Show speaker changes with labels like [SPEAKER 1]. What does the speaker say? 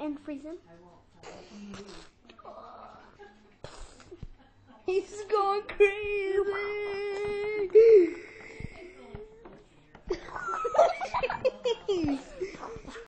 [SPEAKER 1] and freeze him. He's going crazy.